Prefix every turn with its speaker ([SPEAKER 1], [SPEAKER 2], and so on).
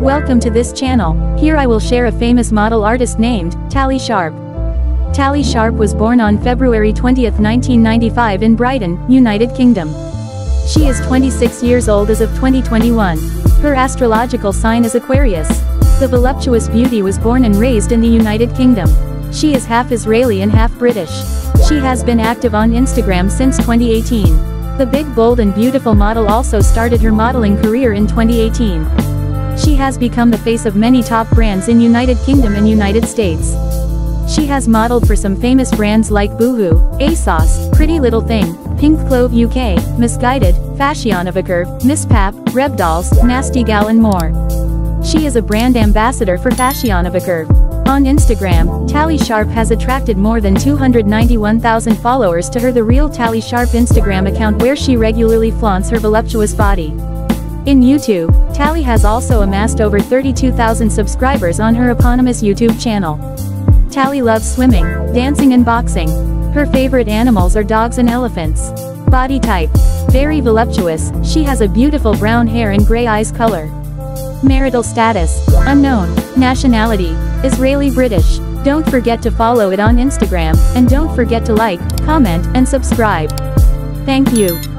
[SPEAKER 1] Welcome to this channel, here I will share a famous model artist named, Tally Sharp. Tally Sharp was born on February 20, 1995 in Brighton, United Kingdom. She is 26 years old as of 2021. Her astrological sign is Aquarius. The voluptuous beauty was born and raised in the United Kingdom. She is half Israeli and half British. She has been active on Instagram since 2018. The big bold and beautiful model also started her modeling career in 2018. She has become the face of many top brands in United Kingdom and United States. She has modeled for some famous brands like Boohoo, ASOS, Pretty Little Thing, Pink Clove UK, Missguided, Fashion Nova Curve, Miss Pap, Rebdolls, Nasty Gal and more. She is a brand ambassador for Fashion Nova On Instagram, Tally Sharp has attracted more than 291,000 followers to her The Real Tally Sharp Instagram account where she regularly flaunts her voluptuous body. In YouTube, Tally has also amassed over 32,000 subscribers on her eponymous YouTube channel. Tally loves swimming, dancing and boxing. Her favorite animals are dogs and elephants. Body type. Very voluptuous, she has a beautiful brown hair and gray eyes color. Marital status. Unknown. Nationality. Israeli-British. Don't forget to follow it on Instagram, and don't forget to like, comment, and subscribe. Thank you.